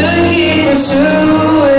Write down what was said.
to keep pursuing.